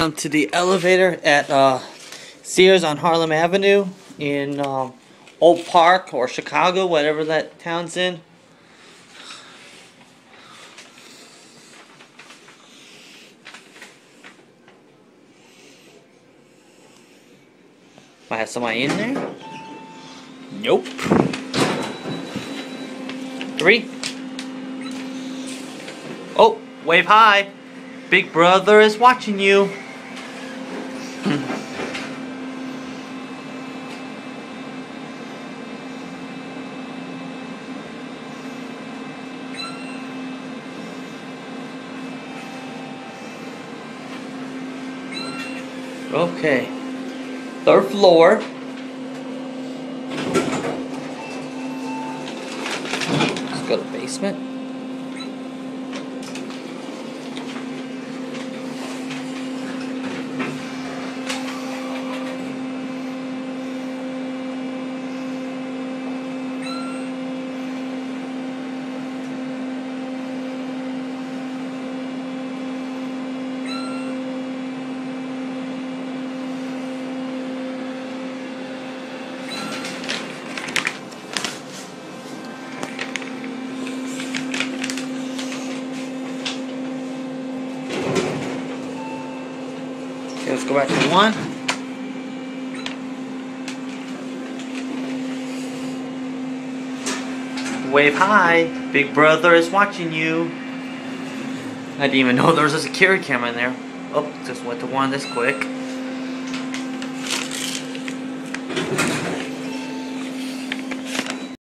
Welcome to the elevator at uh, Sears on Harlem Avenue in um, Oak Park or Chicago, whatever that town's in. Might have somebody in there. Nope. Three. Oh, wave hi. Big brother is watching you. Hmm. Okay. Third floor. Let's go to basement. Okay, let's go back to one. Wave hi. Big brother is watching you. I didn't even know there was a security camera in there. Oh, just went to one this quick.